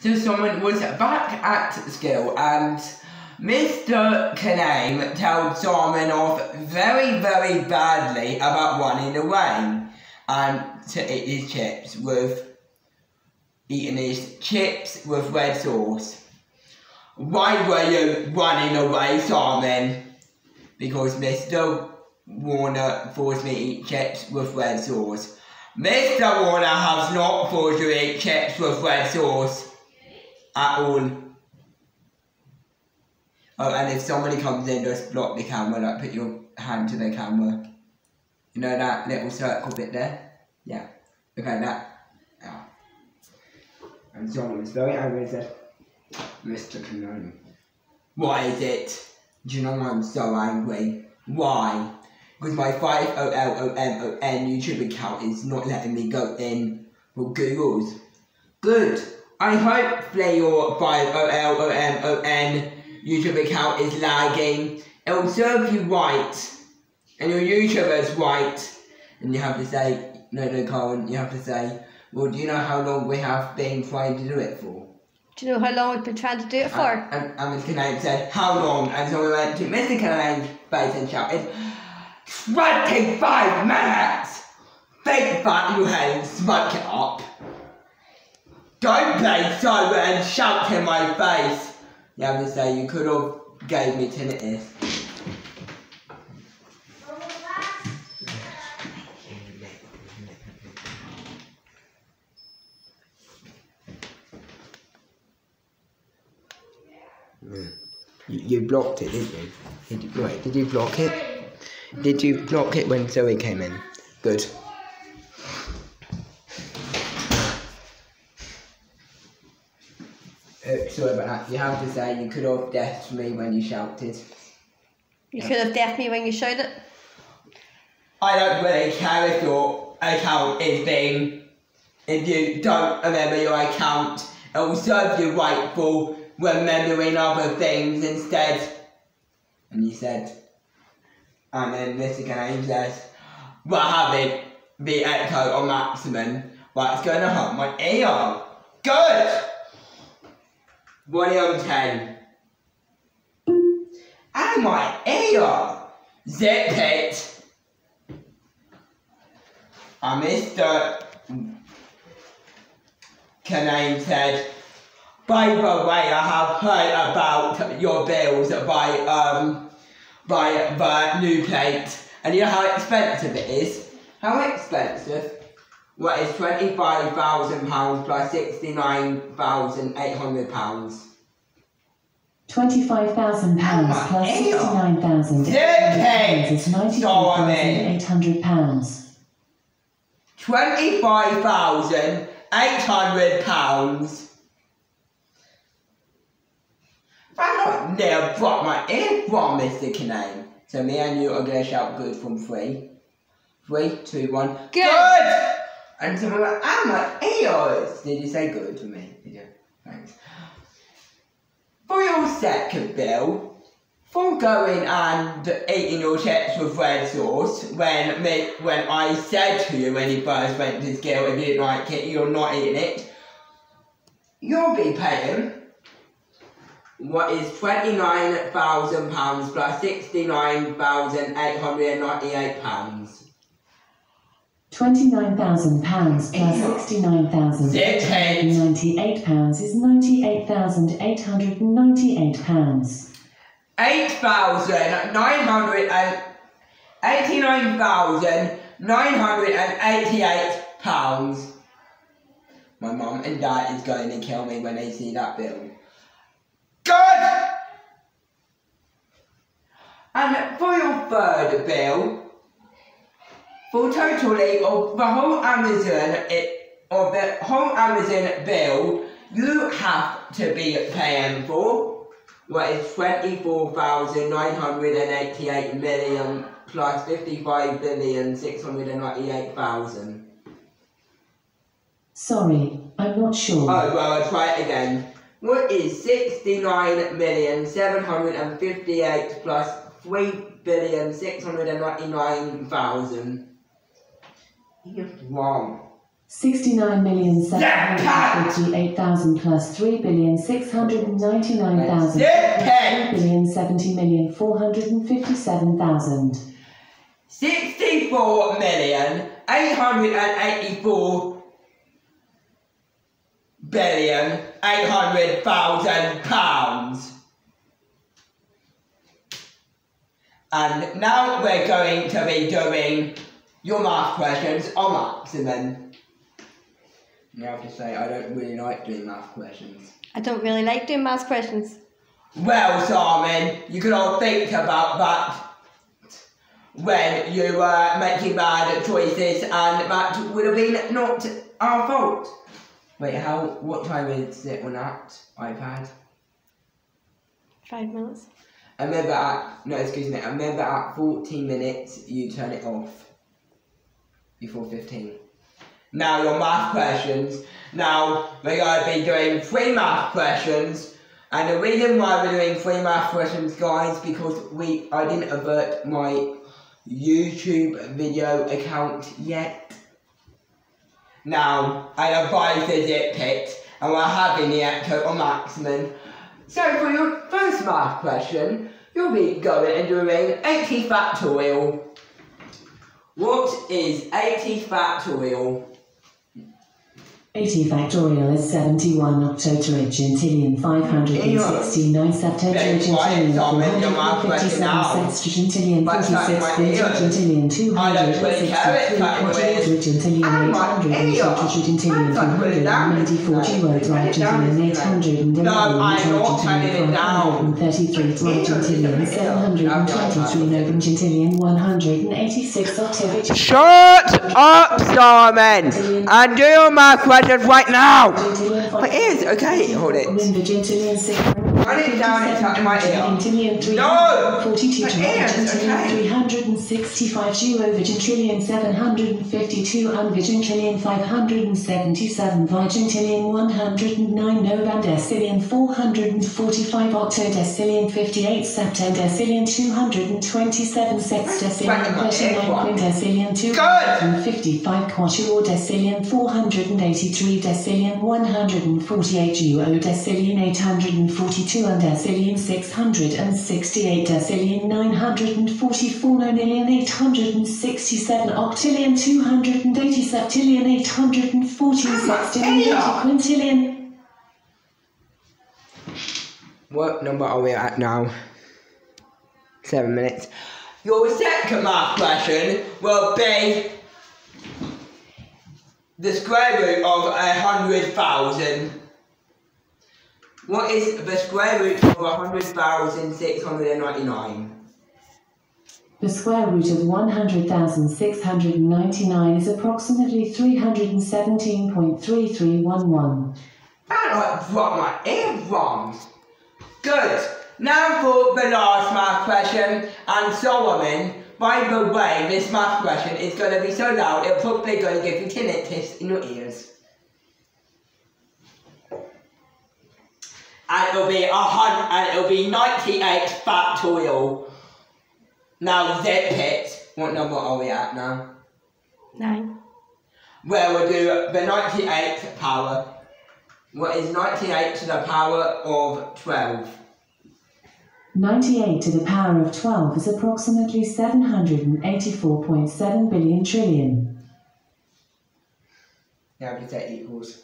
So someone was back at school and Mr. Kaname told Simon off very, very badly about running away and to eat his chips with eating his chips with red sauce. Why were you running away, Simon? Because Mr. Warner forced me to eat chips with red sauce. Mr. Warner has not forced you to eat chips with red sauce at all. Oh, and if somebody comes in, just block the camera, like put your hand to the camera. You know that little circle bit there? Yeah. Okay, that. Yeah. And someone was very angry and said, Mr. Canone. Why is it? Do you know why I'm so angry? Why? Because my 5OLOMON YouTube account is not letting me go in for Google's. Good. I hope your 5OLOMON YouTube account is lagging. It will serve you right. And your YouTuber is right. And you have to say, no, no, Colin, you have to say, well, do you know how long we have been trying to do it for? Do you know how long we've been trying to do it for? And, and, and Mr. Canane said, how long? And so we went to Mr. Canane's face and shouted, 25 minutes! Think that you had smoke it up. Don't play so and shout in my face. You have to say, you could have gave me tinnitus. You, you blocked it, didn't you? Did you? Wait, did you block it? Did you block it when Zoe came in? Good. Uh, sorry about that. You have to say you could have deafed me when you shouted. You could have deafed me when you shouted. I don't really care if your account is being. If you don't remember your account, it will serve you right for remembering other things instead. And he said, and then Mr. Game says, we're having the echo on maximum, it's going to hurt my ear. Good! Volume 10. And my ear! Zip it! And Mr. Canane said, by the way, I have heard about your bills by um by the new plate, and you know how expensive it is. How expensive? What is twenty five thousand pounds plus sixty nine thousand eight hundred pounds? Twenty-five thousand pounds Oh, plus hell. sixty-nine thousand Okay. is ninety-two thousand eight hundred pounds. Twenty five thousand eight hundred pounds. I don't near brought my ear from Mr. Canane. So me and you are gonna shout good from three. Three, two, one. Good. And someone like, ah, my ears. Did you say good to me? Did you? Thanks. For your second bill, for going and eating your chips with red sauce, when me, when I said to you when you first went to school, if you didn't like it, you're not eating it, you'll be paying what is £29,000 plus £69,898. Twenty-nine thousand pounds plus sixty-nine thousand eight hundred and ninety-eight pounds is ninety-eight thousand eight hundred and ninety-eight pounds. eight thousand nine hundred and eighty-nine thousand nine hundred and eighty-eight pounds. My mum and dad is going to kill me when they see that bill. Good. And for your third bill, for totally of the whole Amazon eh, it of the whole Amazon bill, you have to be paying for what is twenty four thousand nine hundred and eighty eight million plus fifty five billion six hundred and ninety eight thousand. Sorry, I'm not sure. Oh well I'll try it again. What is sixty nine million seven hundred and fifty eight plus three billion six hundred and ninety nine thousand? You're wrong. Sixty-nine million seven hundred fifty-eight thousand plus three billion six hundred and ninety-nine thousand Zip three billion seventy million four hundred and fifty-seven thousand. Sixty-four million eight hundred and eighty-four billion eight hundred thousand pounds. And now we're going to be doing your math questions on maximum. Now I have to say I don't really like doing math questions. I don't really like doing math questions. Well, Simon, you can all think about that when you were making bad choices, and that would have been not our fault. Wait, how? What time is it on that iPad? Five minutes. I remember at no, excuse me. I remember at fourteen minutes you turn it off before fifteen. Now your math questions. Now we're going to be doing three math questions. And the reason why we're doing three math questions, guys, because we I didn't avert my YouTube video account yet. Now I advise the zip pit, and we're having the total maximum. So for your first math question, you'll be going and doing 80 factorial. What is 80 factorial? 80 factorial is 71 octotetragentillion 569 septetragentillion 457 sextagentillion 46 quintagentillion 263 quintagentillion 800 294 duodragentillion 800 533 duogentillion 723 novengentillion 186 octavigentillion Shut up, Simon, and do your math questions right now. My ears, okay, hold it. Run it down inside my ear. No! 42 My ears, okay. 365 duovigintillion 752 unvigintillion 577 vigintillion 109 novandecillion 445 octodecillion 58 septodecillion 227 sextodecillion 39 quintessilion 255 quatuordecillion 483 decillion 148 duodecillion 842 undecillion 668 decillion 944 nonillion 867 octillion 280 septillion 840 sextillion 80 quintillion What number are we at now? Seven minutes. Your second math question will be the square root of a hundred thousand. What is the square root of a hundred thousand six hundred and ninety-nine? The square root of 100,699 is approximately 317.3311. I like brought my earphones. Good. Now for the last math question, and Solomon, by the way, this math question is going to be so loud, it's probably going to give you tinnitus in your ears. And it'll be a hun- and it'll be 98 factorial. Now zip it. What number are we at now? Nine. Where we'll do the 98th power. What is 98 to the power of 12? 98 to the power of 12 is approximately 784.7 billion trillion. You have to say equals.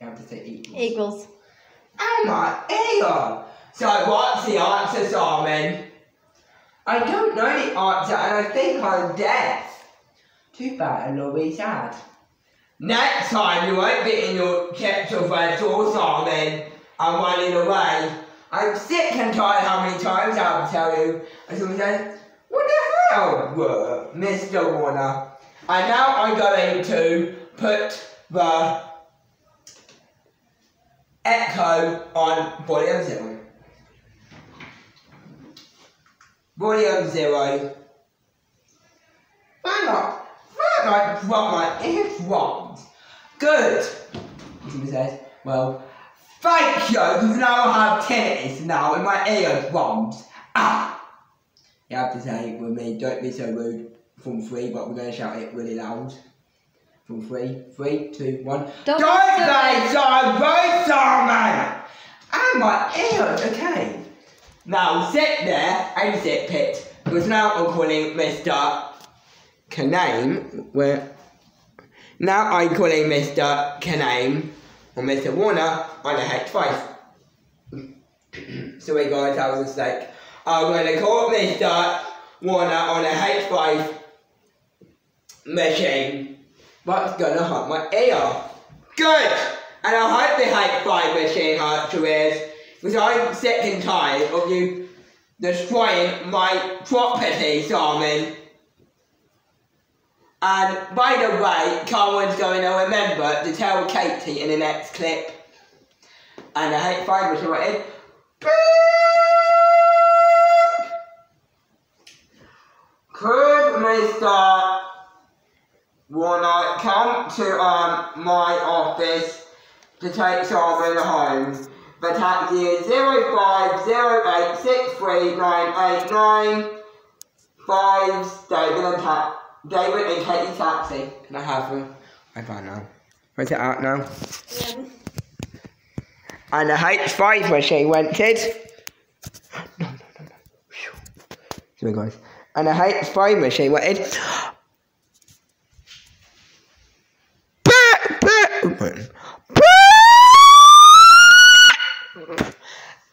You have to say equals. Equals. Oh my ear! So what's the answer, Simon? I don't know the answer and I think I'm deaf. Too bad and will be sad. Next time you won't be in your chips or bread or Simon. I'm running away. I'm sick and tired how many times I have tell you. And someone says, What the hell, Whoa, Mr. Warner? And now I'm going to put the echo on volume zero. Volume zero. Why not? Why not drop my eardrums? Good. He says, well, thank you, because now I have tinnitus now in my eardrums. Ah! You have to say it with me, don't be so rude from free, but we're going to shout it really loud. From three, three, two, one. Don't Don't be so, Simon! Oh my ears, okay. Now sit there and sit pit. Because now I'm calling Mr. Caname. Where now I'm calling Mr. Caname or Mr. Warner on a H5. Sorry guys, that was a mistake. I'm gonna call Mr. Warner on a H5 machine. What's gonna hurt my ear? Good! And I hope the H5 machine hurts your ears. Because I'm sick and tired of you destroying my property, Simon. And by the way, Carmen's going to remember to tell Katie in the next clip. And I hate five machine what is. Could Mr. Warner come to um, my office to take Simon home? The taxi is 0508639895 David and David and Katie taxi. Can I have them? I can't now. Where's it out now? Yeah. And the H5 machine rented. No, no, no, no. Phew. Sorry, guys. And the H5 machine rented.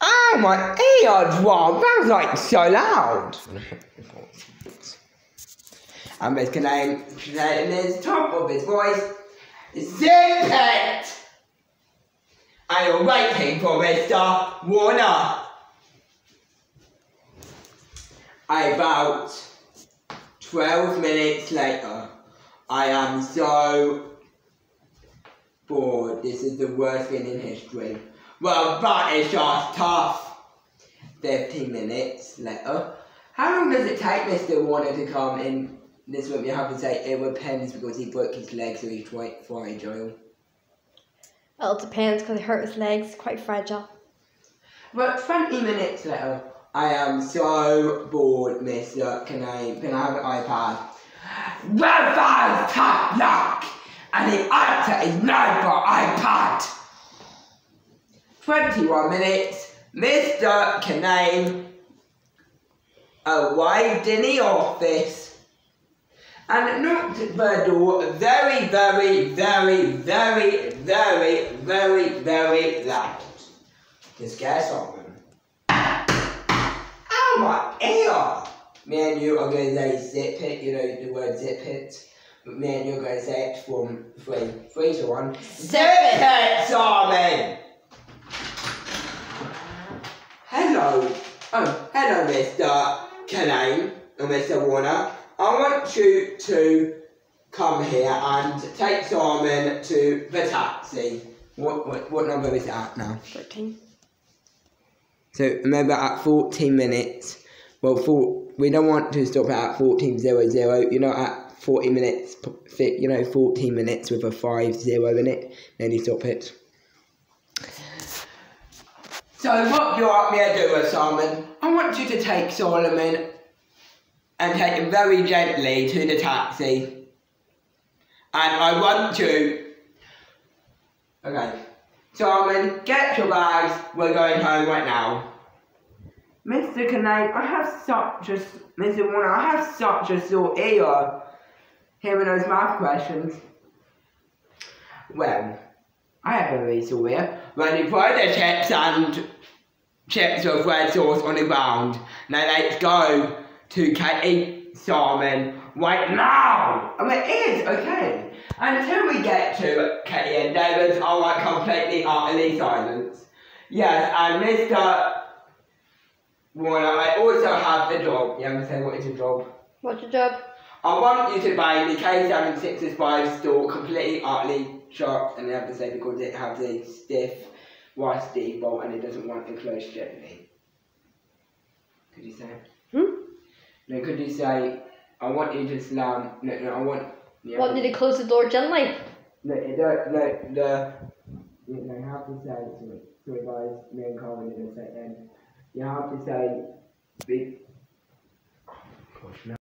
Oh, my eardrum! That was like so loud. And Miss Canane, in his top of his voice, Zip it! I am waiting for Mr. Warner. About 12 minutes later, I am so bored. This is the worst thing in history. Well, but it's just tough. 15 minutes later. How long does it take Mr. Warner to come in this room? You have to say it depends because he broke his leg, so he's quite fragile. Well, it depends because he hurt his legs. Quite fragile. But 20 minutes later, I am so bored, mister. Can I, can I have an iPad? Wi-Fi top lock! And the answer is no for iPad! 21 minutes, Mr. Canane arrived in uh, the office and knocked at the door very, very, very, very, very, very, very loud This scare someone. Oh my ear! Me and you are going to say zip it, you know the word zip it. But me and you are going to say it from three, three to one. Zip it, Simon! Hello. Oh, hello, Mr. Canane and Mr. Warner. I want you to come here and take Simon to the taxi. What, what, what number is it at now? 13. So remember at 14 minutes, well, four, we don't want to stop at 14.00, you know, at 40 minutes, you know, 14 minutes with a 5 in it, then you stop it. So what do you want me to do, Simon? I want you to take Solomon and take him very gently to the taxi. And I want to. Okay. Simon, get your bags. We're going home right now. Mr. Canane, I have such a... Mr. Warner, I have such a sore ear hearing those math questions. Well, I have a really sore ear when you put the chips and chips with red sauce on the ground. Now let's go to Katie Simon right now. And it is, okay. Until we get to Katie and David, I want completely utterly silence. Yes, and Mr. Warner, I also have a job. You haven't said what is your job? What's your job? I want you to buy the K765 store completely utterly shut and they have to say because it has a stiff rusty bolt and it doesn't want to close gently. Could you say? No, could you say, I want you to slam, no, no, I want, yeah, Want you to close the door gently? no, it don't, no, the, you know, you have to say, sorry, sorry guys, me and Carmen didn't say it then, you have to say, big, gosh, no.